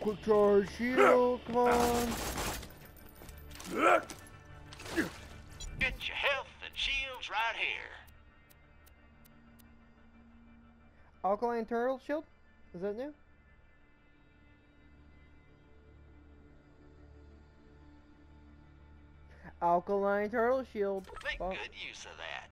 Quick charge shield, come on. Get your health and shields right here. Alkaline turtle shield? Is that new? Alkaline turtle shield. Make oh. good use of that.